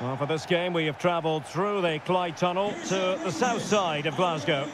Well, for this game, we have travelled through the Clyde Tunnel to the south side of Glasgow.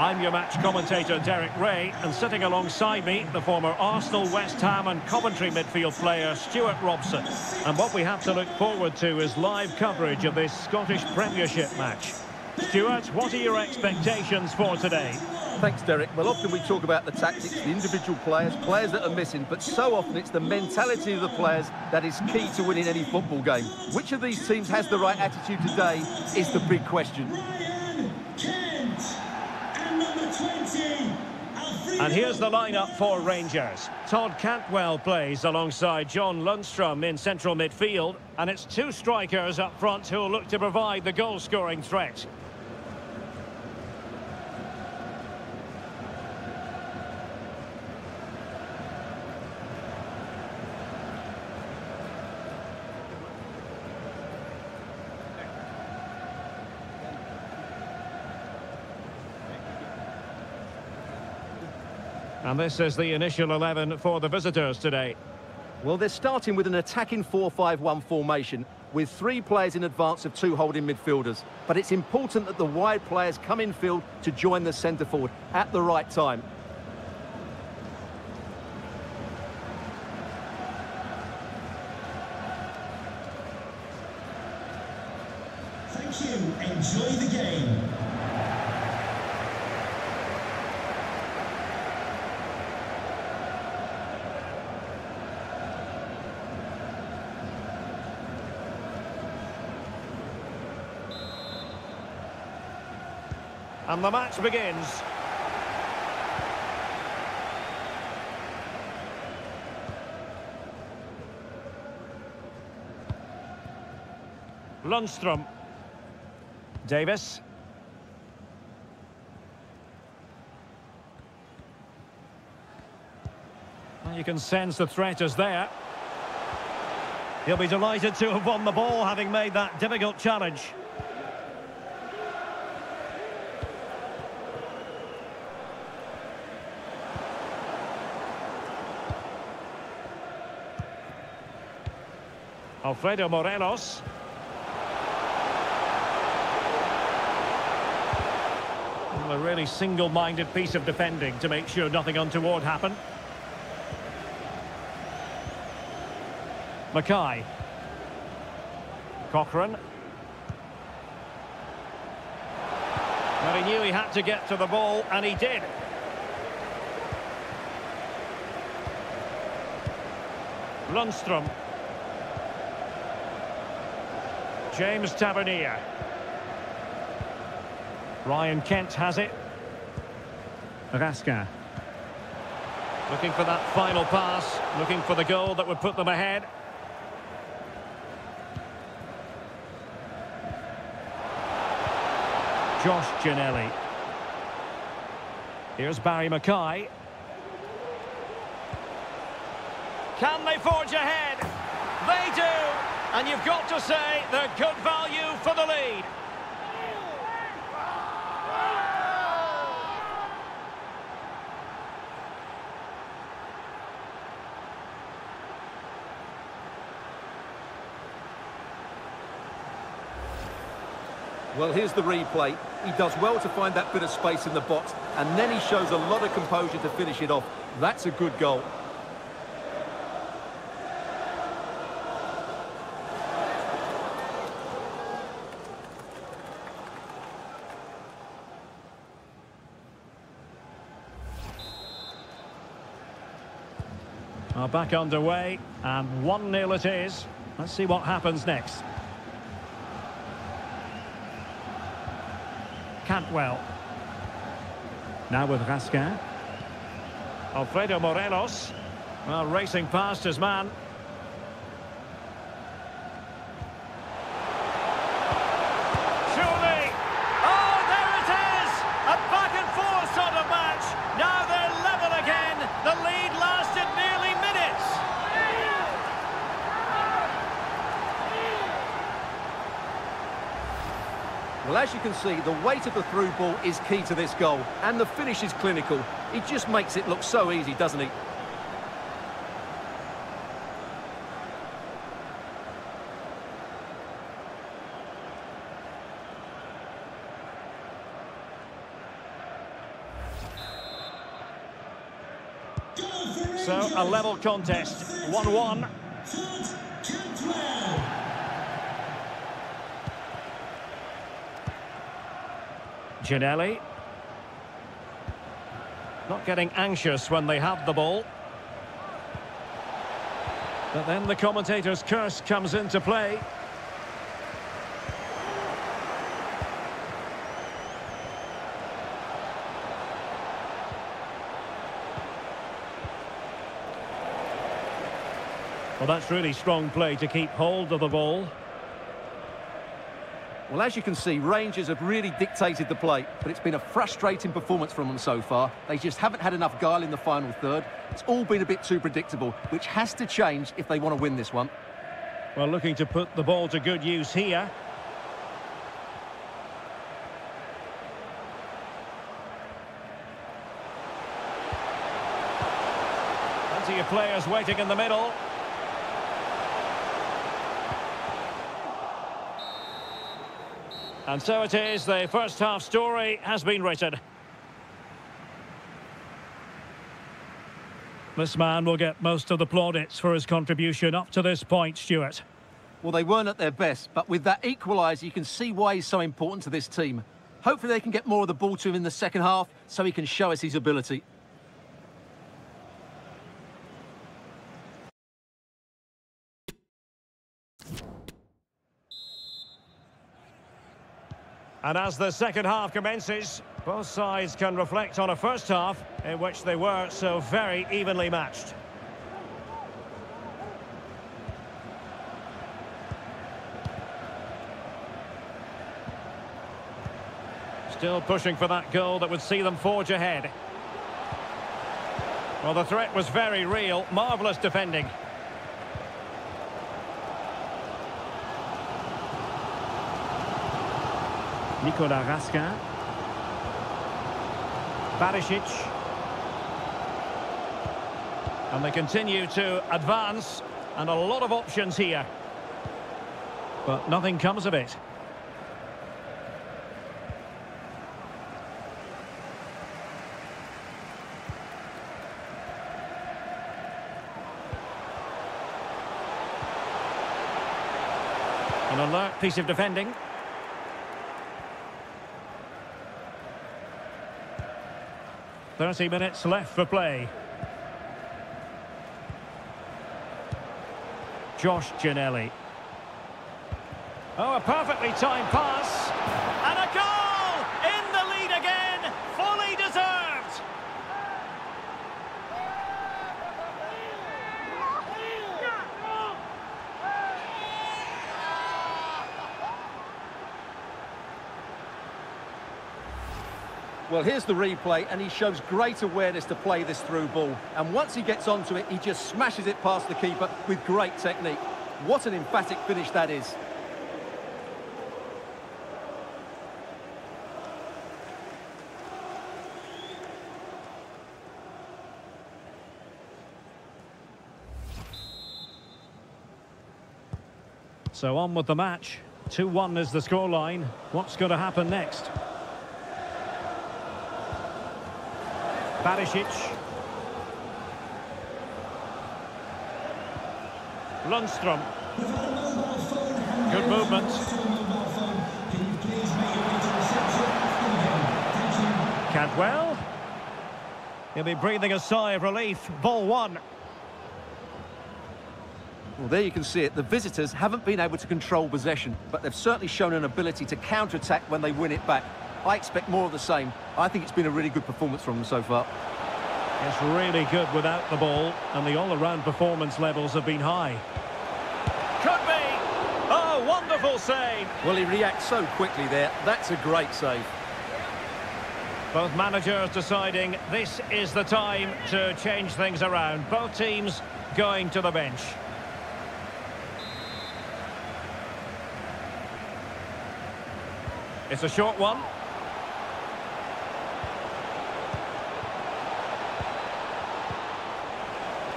I'm your match commentator, Derek Rae, and sitting alongside me, the former Arsenal, West Ham and Coventry midfield player, Stewart Robson. And what we have to look forward to is live coverage of this Scottish Premiership match. Stewart, what are your expectations for today? Thanks, Derek. Well, often we talk about the tactics, the individual players, players that are missing, but so often it's the mentality of the players that is key to winning any football game. Which of these teams has the right attitude today is the big question. And here's the lineup for Rangers. Todd Cantwell plays alongside John Lundstram in central midfield. And it's two strikers up front who'll look to provide the goal-scoring threat. And this is the initial 11 for the visitors today. Well, they're starting with an attacking 4-5-1 formation with three players in advance of two holding midfielders. But it's important that the wide players come in field to join the centre forward at the right time. Thank you. Enjoy the game. And the match begins. Lundstram. Davis. Well, you can sense the threat is there. He'll be delighted to have won the ball, having made that difficult challenge. Alfredo Morelos. A really single-minded piece of defending to make sure nothing untoward happened. McKay. Cochrane. Well, he knew he had to get to the ball, and he did. Lundstram. James Tavernier. Ryan Kent has it. Raskin. Looking for that final pass, looking for the goal that would put them ahead. Josh Ginnelly. Here's Barrie McKay. Can they forge ahead? They do! And you've got to say they're good value for the lead. Well, here's the replay. He does well to find that bit of space in the box, and then he shows a lot of composure to finish it off. That's a good goal. Are back underway, and 1-0 it is. Let's see what happens next. Cantwell. Now with Raskin. Alfredo Morelos. Well, racing past his man. Well, as you can see, the weight of the through ball is key to this goal, and the finish is clinical. He just makes it look so easy, doesn't he? So, a level contest, 1-1. Ginnelly. Not getting anxious when they have the ball. But then the commentator's curse comes into play. Well, that's really strong play to keep hold of the ball. Well, as you can see, Rangers have really dictated the play, but it's been a frustrating performance from them so far. They just haven't had enough guile in the final third. It's all been a bit too predictable, which has to change if they want to win this one. Well, looking to put the ball to good use here. Plenty of players waiting in the middle. And so it is, the first half story has been written. This man will get most of the plaudits for his contribution up to this point, Stewart. Well, they weren't at their best, but with that equaliser, you can see why he's so important to this team. Hopefully they can get more of the ball to him in the second half so he can show us his ability. And as the second half commences, both sides can reflect on a first half in which they were so very evenly matched. Still pushing for that goal that would see them forge ahead. Well, the threat was very real. Marvellous defending. Nicolas Raskin. Barisic. And they continue to advance. And a lot of options here. But nothing comes of it. An alert piece of defending. 30 minutes left for play. Josh Ginnelly. Oh, a perfectly timed pass. And a goal! In the lead again! Fully deserved! Well, here's the replay, and he shows great awareness to play this through ball. And once he gets onto it, he just smashes it past the keeper with great technique. What an emphatic finish that is. So on with the match. 2-1 is the scoreline. What's going to happen next? Barisic. Lundstram. Good movement. Cantwell. He'll be breathing a sigh of relief. Ball one. Well, there you can see it. The visitors haven't been able to control possession, but they've certainly shown an ability to counter-attack when they win it back. I expect more of the same. I think it's been a really good performance from them so far. It's really good without the ball, and the all-around performance levels have been high. Could be! Oh, wonderful save! Well, he reacts so quickly there. That's a great save. Both managers deciding this is the time to change things around. Both teams going to the bench. It's a short one.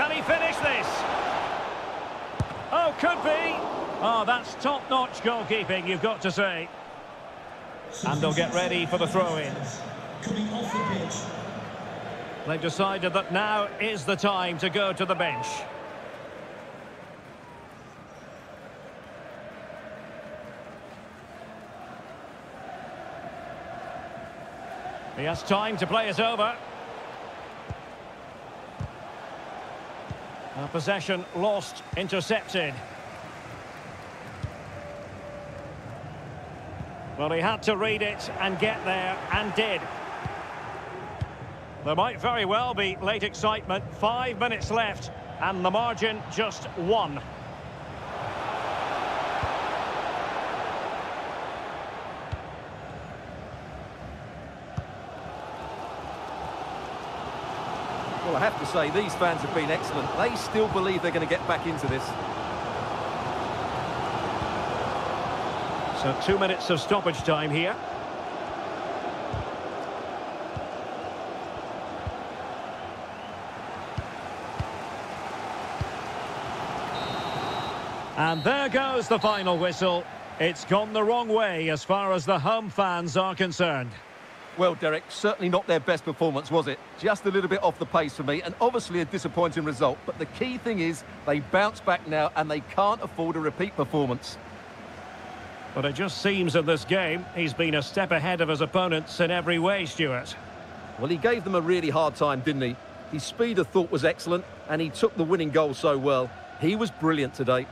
Can he finish this? Oh, could be. Oh, that's top-notch goalkeeping, you've got to say. And they'll get ready for the throw-in. Coming off the pitch. They've decided that now is the time to go to the bench. He has time to play it over. A possession lost, intercepted. Well, he had to read it and get there, and did. There might very well be late excitement. Five minutes left, and the margin just one. Well, I have to say, these fans have been excellent. They still believe they're going to get back into this. So two minutes of stoppage time here. And there goes the final whistle. It's gone the wrong way as far as the home fans are concerned. Well, Derek, certainly not their best performance, was it? Just a little bit off the pace for me, and obviously a disappointing result. But the key thing is they bounce back now, and they can't afford a repeat performance. But it just seems in this game he's been a step ahead of his opponents in every way, Stewart. Well, he gave them a really hard time, didn't he? His speed of thought was excellent, and he took the winning goal so well. He was brilliant today.